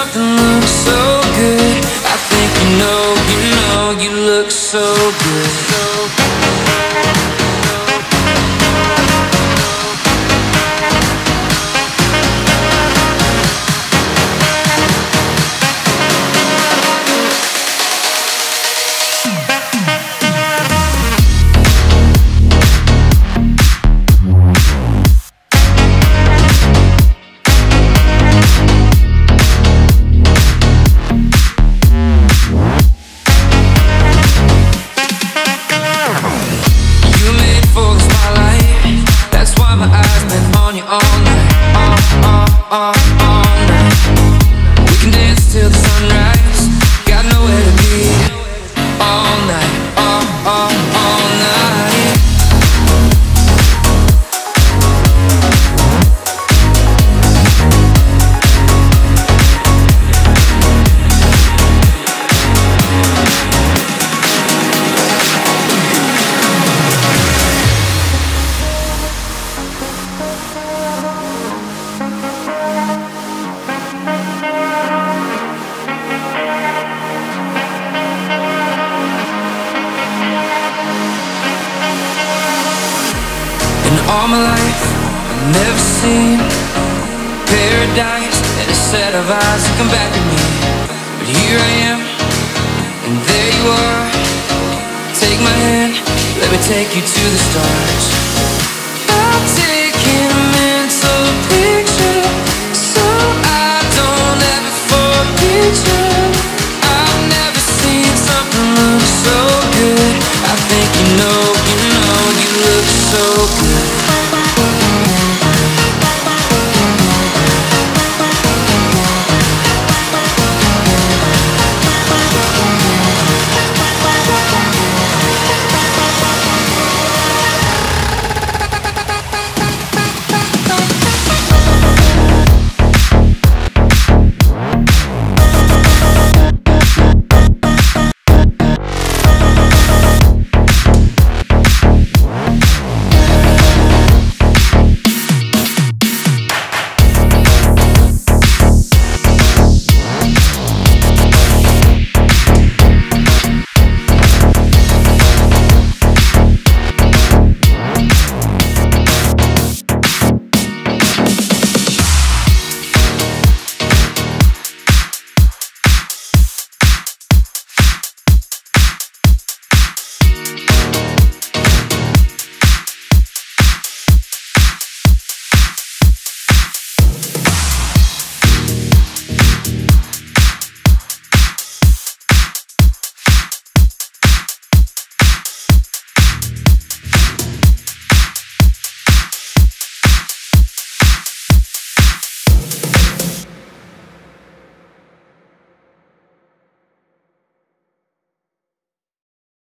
something looks so All my life, I've never seen paradise and a set of eyes that come back at me. But here I am, and there you are. Take my hand, let me take you to the stars. I'm taking.